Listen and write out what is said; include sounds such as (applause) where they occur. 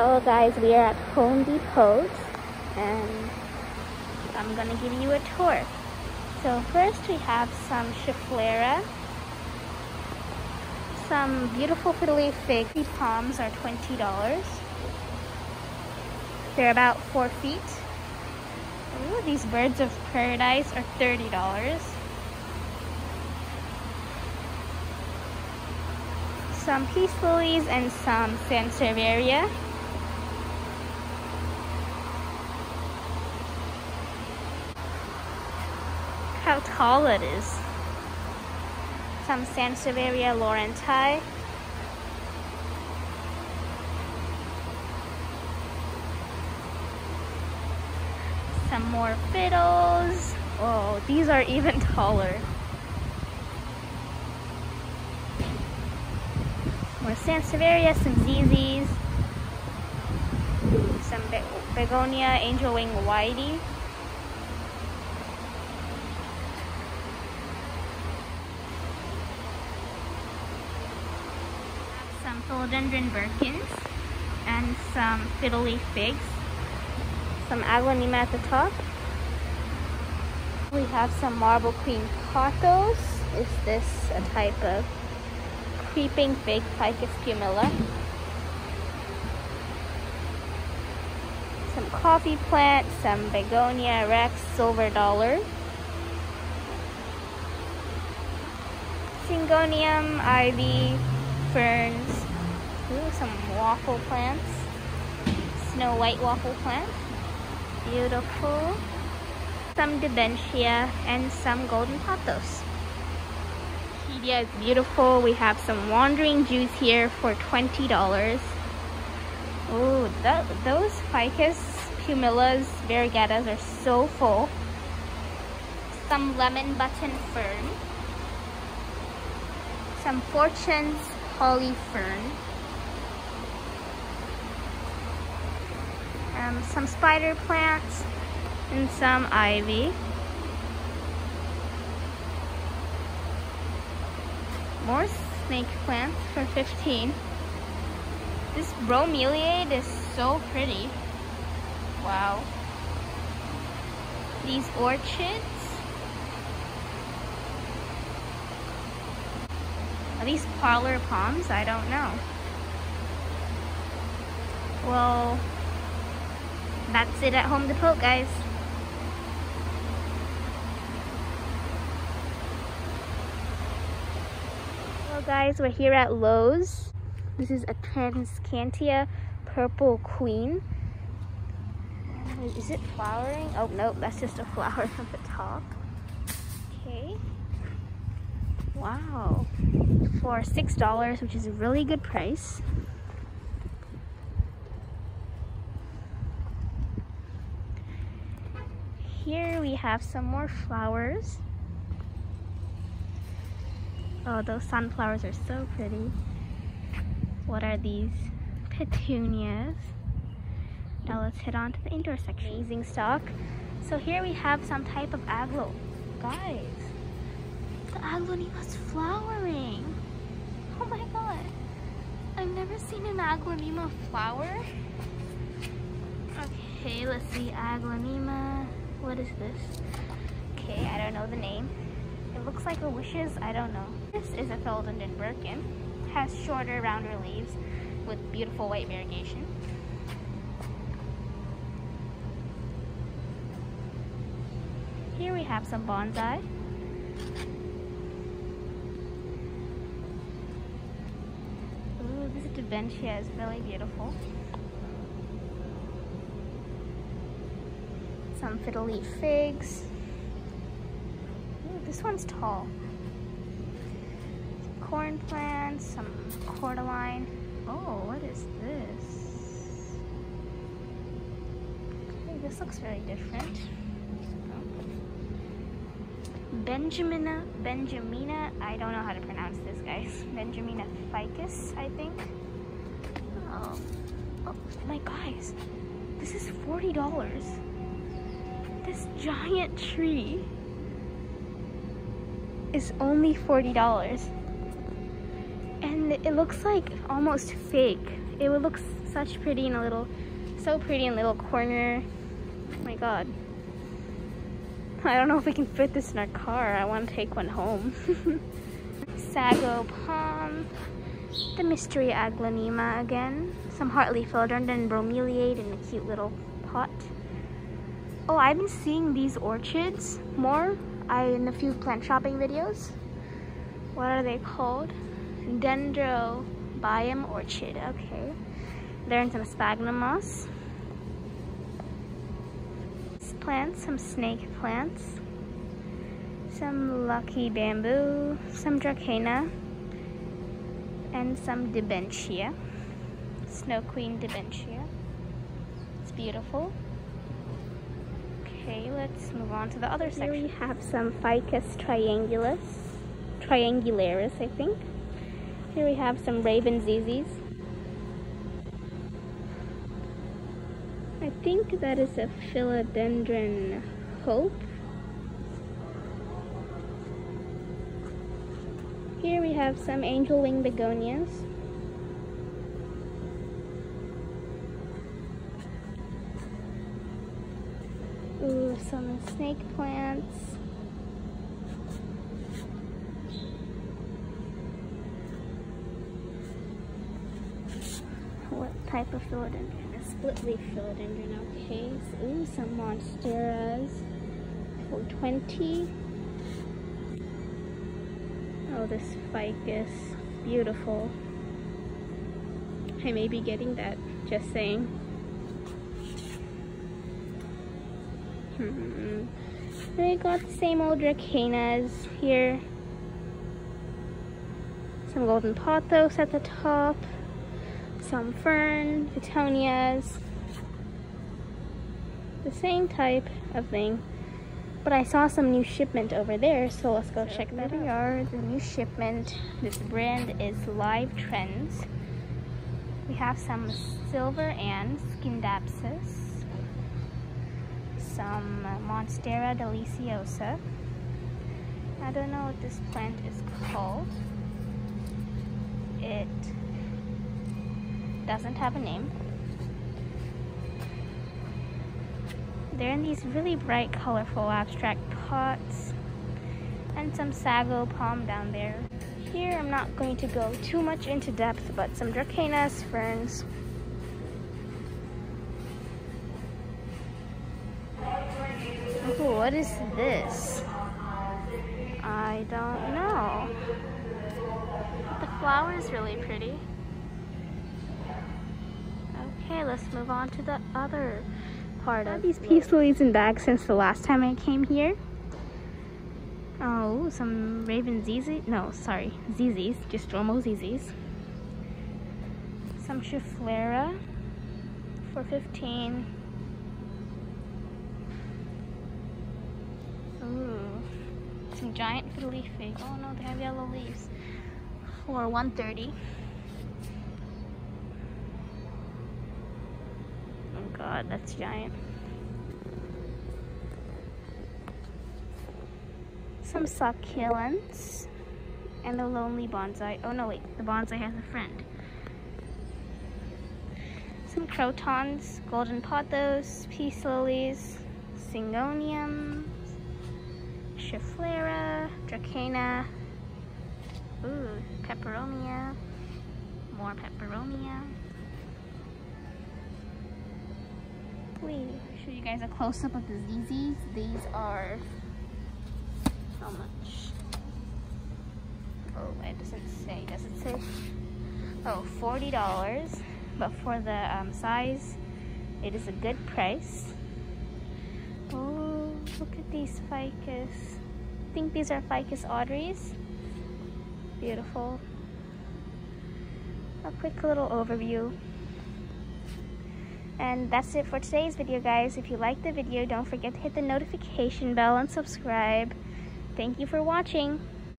Hello guys, we are at Home Depot and I'm gonna give you a tour. So first we have some Schefflera. Some beautiful fiddly fig These palms are $20. They're about four feet. Ooh, these birds of paradise are $30. Some peace lilies and some sansevieria. How tall it is. Some Sansevieria laurentii. Some more fiddles. Oh, these are even (laughs) taller. More Sansevieria, some ZZs. Some begonia, angel wing whitey. Some philodendron birkins and some fiddly figs. Some aglaonema at the top. We have some marble queen pothos. Is this a type of creeping fig Ficus pumila? Some coffee plants, some begonia rex silver dollar. Syngonium, ivy, ferns, Ooh, some waffle plants. Snow white waffle plant. Beautiful. Some Debentia and some golden pothos. Orchidea is beautiful. We have some wandering Jews here for $20. Oh, those ficus pumilas, variegatas are so full. Some lemon button fern. Some fortunes holly fern. Um, some spider plants and some ivy. More snake plants for 15. This bromeliad is so pretty. Wow. These orchids Are these parlor palms? I don't know. Well, that's it at Home Depot, guys. Well, guys, we're here at Lowe's. This is a Tradescantia Purple Queen. Is it flowering? Oh, nope, that's just a flower (laughs) from the top. Okay. Wow. For $6, which is a really good price. Here we have some more flowers. Oh, those sunflowers are so pretty. What are these? Petunias. Now let's head on to the indoor section. Amazing stock. So here we have some type of aglo. Guys, the aglaonema's flowering. Oh my god. I've never seen an aglaonema flower. Okay, let's see. Aglaonema. What is this? Okay, I don't know the name. It looks like a wishes. I don't know. This is a philodendron birkin. Has shorter, rounder leaves with beautiful white variegation. Here we have some bonsai. Debentia is really beautiful. Some fiddly figs. Ooh, this one's tall. Some corn plants, some cordyline. Oh, what is this? Okay, this looks very different. Benjamina, Benjamina, I don't know how to pronounce this, guys. Benjamina ficus, I think. Oh, oh my guys, this is $40. This giant tree is only $40. And it looks like almost fake. It would look Such pretty in a little, so pretty in a little corner. Oh my god. I don't know if we can fit this in our car. I want to take one home. (laughs) Sago palm. The mystery aglaonema again. Some heartleaf philodendron bromeliad in a cute little pot. Oh, I've been seeing these orchids more I, in a few plant shopping videos. What are they called? Dendrobium orchid, okay. They're in some sphagnum moss. Plants, some snake plants, some lucky bamboo, some dracaena, and some Dibbentia. Snow Queen Dibbentia. It's beautiful. Okay, let's move on to the other section. Here we have some Ficus triangulus, triangularis, I think. Here we have some raven ZZs. I think that is a philodendron hope. Here we have some angel wing begonias. Ooh, some snake plants. What type of philodendron? A split leaf philodendron, okay. Ooh, some monsteras for 20. Oh, this ficus, is beautiful. I may be getting that, just saying. Hmm. We got the same old dracaenas here. Some golden pothos at the top. Some fern, petunias. The same type of thing. But I saw some new shipment over there, so let's go so check that out. we are, the new shipment. This brand is Live Trends. We have some Silver Ann Scindapsus some Monstera deliciosa. I don't know what this plant is called. It doesn't have a name. They're in these really bright, colorful, abstract pots. And some sago palm down there. Here I'm not going to go too much into depth, but some Dracaenas, ferns, what is this? I don't know. The flower is really pretty. Okay, let's move on to the other part of these peace lilies in bags since the last time I came here. Oh, some raven ZZ. No, sorry, ZZs, just normal ZZs. Some Schefflera for 15. Ooh, some giant fiddle leaf fig. Oh no, they have yellow leaves. For 130. Oh god, that's giant. Some succulents. And the lonely bonsai. Oh no, wait, the bonsai has a friend. Some crotons, golden pothos, peace lilies, syngonium, Schefflera, Dracaena, ooh, Peperomia, more Peperomia. Wait, show you guys a close-up of the ZZs. These are, how much? Oh, it doesn't say, does it say? Oh, $40, but for the um, size, it is a good price. Oh, look at these ficus I think these are Ficus Audreys. Beautiful. A quick little overview. And that's it for today's video, guys. If you liked the video, don't forget to hit the notification bell and subscribe. Thank you for watching.